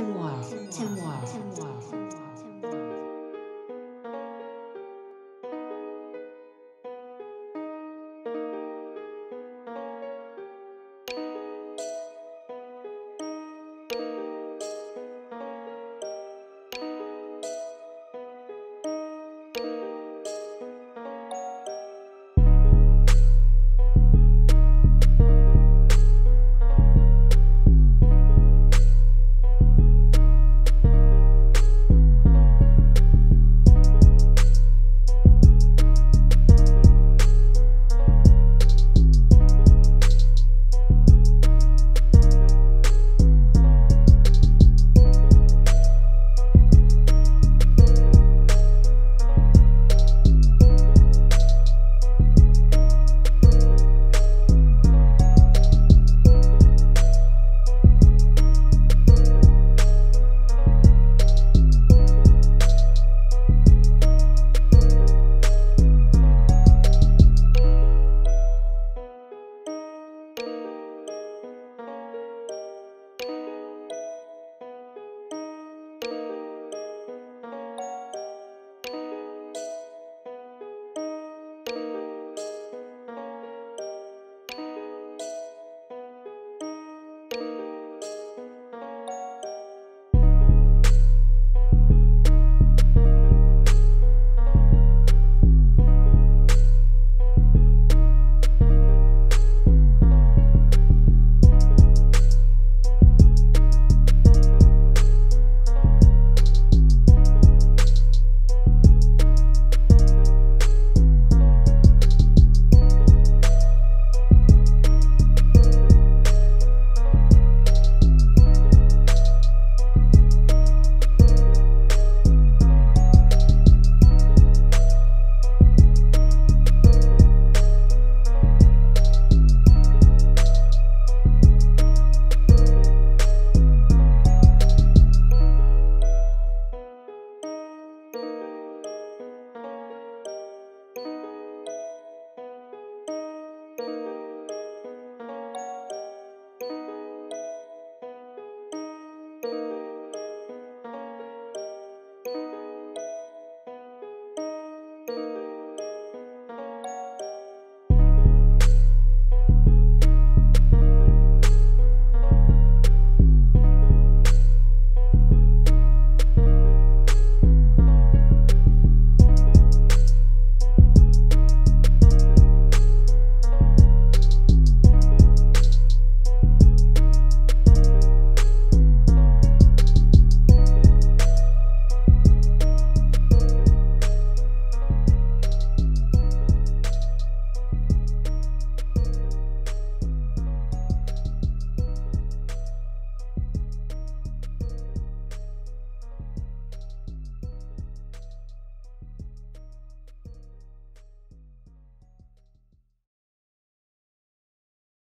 Teamwork，Teamwork，Teamwork。